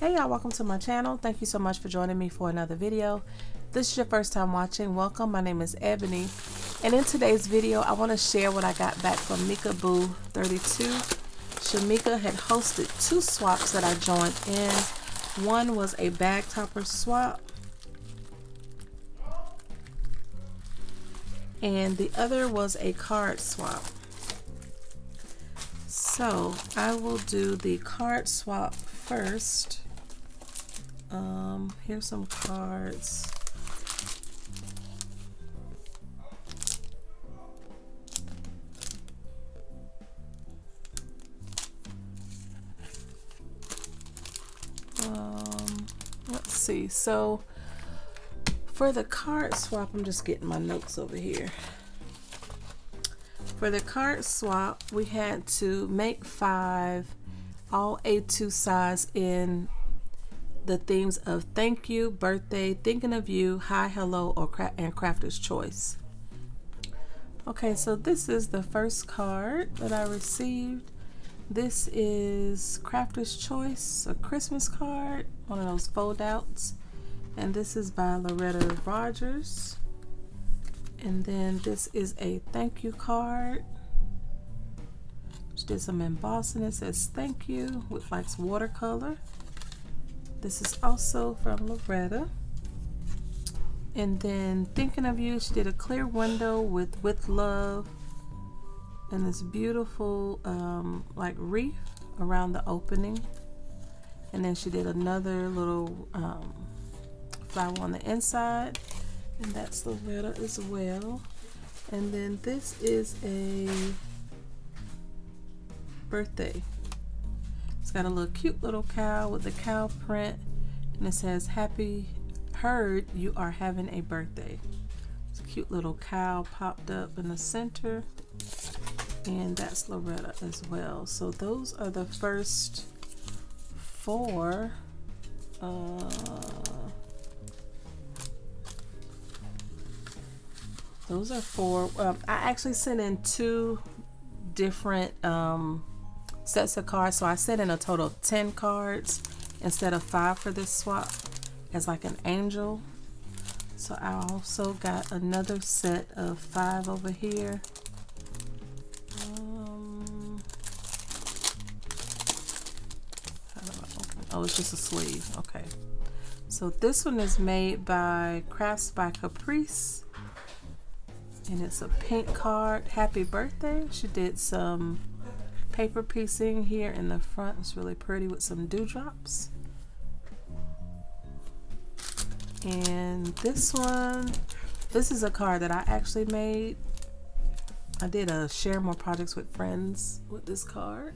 Hey y'all, welcome to my channel. Thank you so much for joining me for another video. If this is your first time watching, welcome. My name is Eboney. And in today's video, I want to share what I got back from MeekaBoo 32. Shamika had hosted two swaps that I joined in. One was a bag topper swap. And the other was a card swap. So I will do the card swap first. Um, here's some cards. Um, let's see. So for the card swap, I'm just getting my notes over here. For the card swap, we had to make five all A2 size in the themes of thank you, birthday, thinking of you, hi, hello, or cra and crafter's choice. Okay, so this is the first card that I received. This is Crafter's Choice, a Christmas card, one of those fold outs. And this is by Loretta Rogers. And then this is a thank you card. She did some embossing. It says thank you with like watercolor. This is also from Loretta. And then Thinking of You, she did a clear window with With Love and this beautiful um, like wreath around the opening. And then she did another little um, flower on the inside. And that's Loretta as well. And then this is a birthday it's got a little cute little cow with the cow print and it says happy herd you are having a birthday. It's a cute little cow popped up in the center and that's Loretta as well. So those are the first four uh, those are four um, I actually sent in two different um, sets of cards. So I set in a total of 10 cards instead of five for this swap as like an angel. So I also got another set of five over here. Um, oh, it's just a sleeve. Okay. So this one is made by Crafts by Caprice. And it's a pink card. Happy birthday. She did some paper piecing here in the front. It's really pretty with some dewdrops. And this one, this is a card that I actually made. I did a share more projects with friends with this card.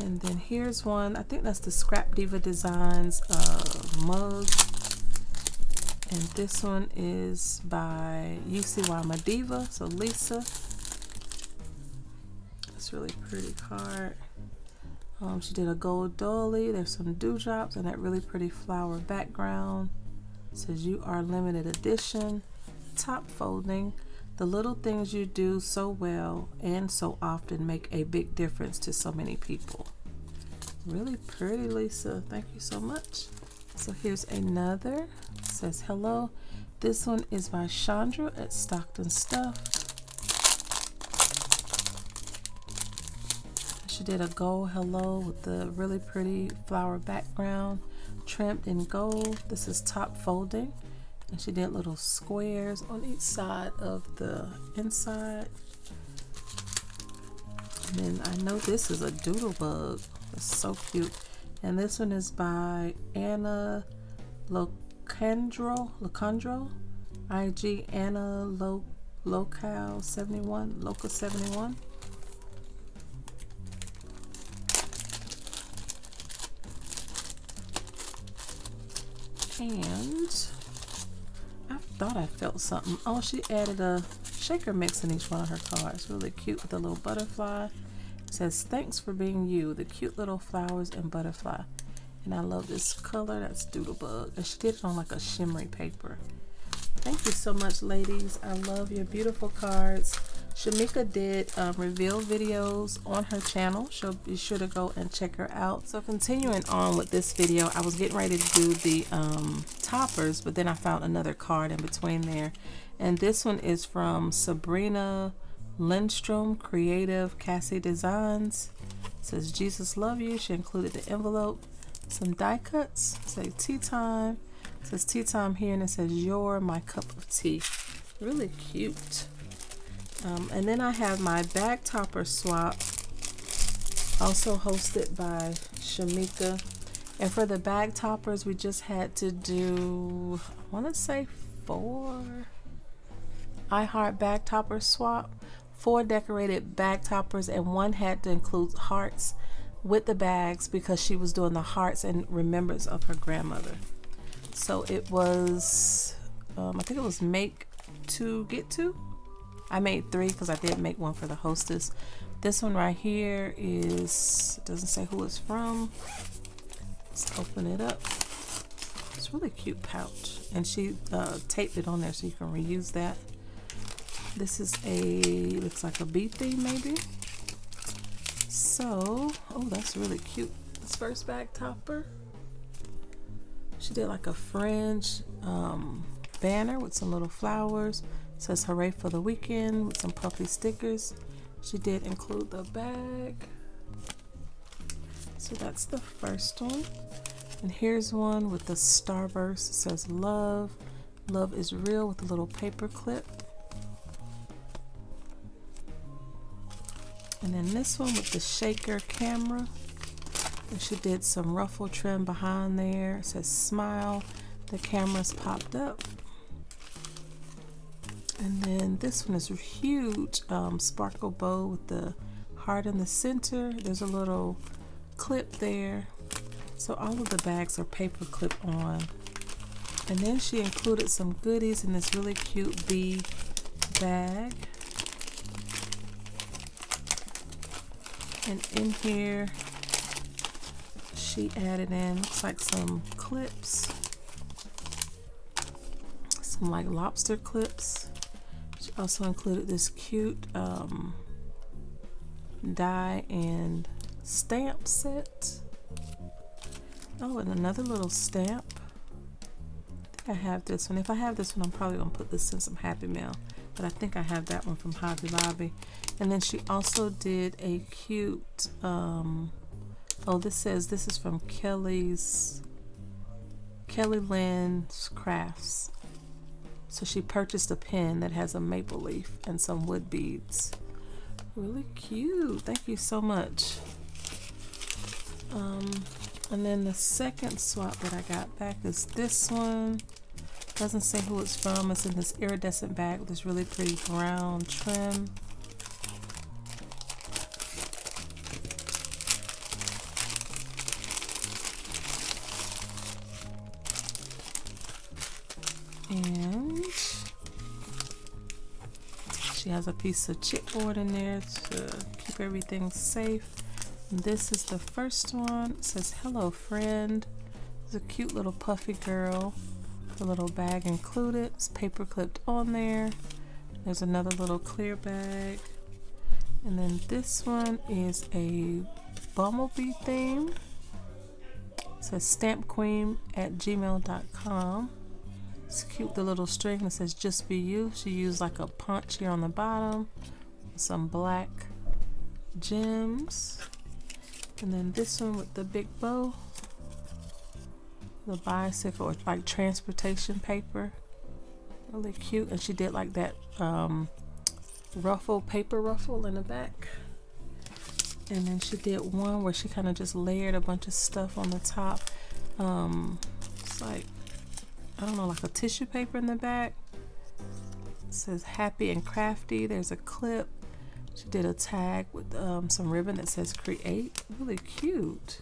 And then here's one, I think that's the Scrap Diva Designs uh, mug. And this one is by UCY Madiva, so Lisa. It's really pretty card. Um, she did a gold dolly. There's some dewdrops and that really pretty flower background. It says you are limited edition. Top folding. The little things you do so well and so often make a big difference to so many people. Really pretty, Lisa. Thank you so much. So here's another. It says hello. This one is by Chandra at Stockton Stuff. She did a gold hello with the really pretty flower background trimmed in gold. This is top folding. And she did little squares on each side of the inside. And then I know this is a doodle bug. It's so cute. And this one is by Anna Locandro. Locandro. IG Anna Lo Local 71. Local 71. And I thought I felt something. Oh, she added a shaker mix in each one of her cards. Really cute with a little butterfly. It says, thanks for being you. The cute little flowers and butterfly. And I love this color. That's Doodlebug. And she did it on like a shimmery paper. Thank you so much, ladies. I love your beautiful cards. Shamika did um, reveal videos on her channel. So be sure to go and check her out. So continuing on with this video, I was getting ready to do the um, toppers, but then I found another card in between there. And this one is from Sabrina Lindstrom Creative Cassie Designs. It says Jesus love you. She included the envelope, some die cuts. Say tea time. It says tea time here, and it says you're my cup of tea. Really cute. Um, and then I have my bag topper swap, also hosted by Shamika. And for the bag toppers, we just had to do, I want to say four I Heart bag topper swap. Four decorated bag toppers, and one had to include hearts with the bags because she was doing the hearts and remembrance of her grandmother. So it was, um, I think it was make to get to. I made three because I did make one for the hostess. This one right here is, doesn't say who it's from. Let's open it up. It's really cute pouch. And she uh, taped it on there so you can reuse that. This is a, looks like a bee theme maybe. So, oh, that's really cute. This first bag topper. She did like a fringe um, banner with some little flowers. Says hooray for the weekend with some puffy stickers. She did include the bag. So that's the first one. And here's one with the starburst. It says love. Love is real with a little paper clip. And then this one with the shaker camera. And she did some ruffle trim behind there. It says smile. The camera's popped up. And then this one is a huge um, sparkle bow with the heart in the center. There's a little clip there. So all of the bags are paper clip on. And then she included some goodies in this really cute bee bag. And in here, she added in, looks like some clips. Some like lobster clips. Also included this cute um, die and stamp set. Oh, and another little stamp. I, think I have this one. If I have this one, I'm probably going to put this in some Happy Mail. But I think I have that one from Hobby Lobby. And then she also did a cute, um, oh, this says this is from Kelly's, Kelly Lynn's Crafts. So she purchased a pen that has a maple leaf and some wood beads. Really cute. Thank you so much. Um, and then the second swap that I got back is this one. Doesn't say who it's from. It's in this iridescent bag with this really pretty brown trim. She has a piece of chipboard in there to keep everything safe. This is the first one. It says, hello friend. It's a cute little puffy girl. The little bag included. It's paper clipped on there. There's another little clear bag. And then this one is a bumblebee theme. It says stamp queen at gmail.com. It's cute, the little string that says just be you. She used like a punch here on the bottom. Some black gems. And then this one with the big bow. The bicycle, or like transportation paper. Really cute. And she did like that um, ruffle, paper ruffle in the back. And then she did one where she kind of just layered a bunch of stuff on the top. Um, it's like I don't know, like a tissue paper in the back. It says happy and crafty. There's a clip. She did a tag with um, some ribbon that says create. Really cute.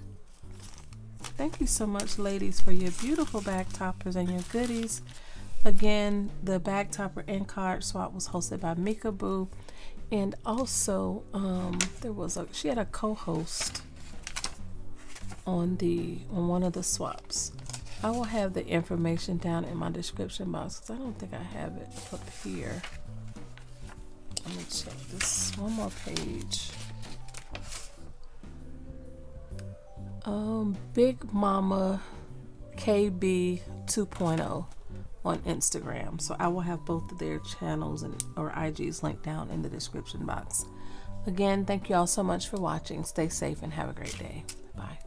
Thank you so much, ladies, for your beautiful bag toppers and your goodies. Again, the bag topper and card swap was hosted by MeekaBoo. And also, um, there was a she had a co-host on the on one of the swaps. I will have the information down in my description box because I don't think I have it up here. Let me check this one more page. Um, Big Mama KB 2.0 on Instagram. So I will have both of their channels and or IGs linked down in the description box. Again, thank you all so much for watching. Stay safe and have a great day. Bye.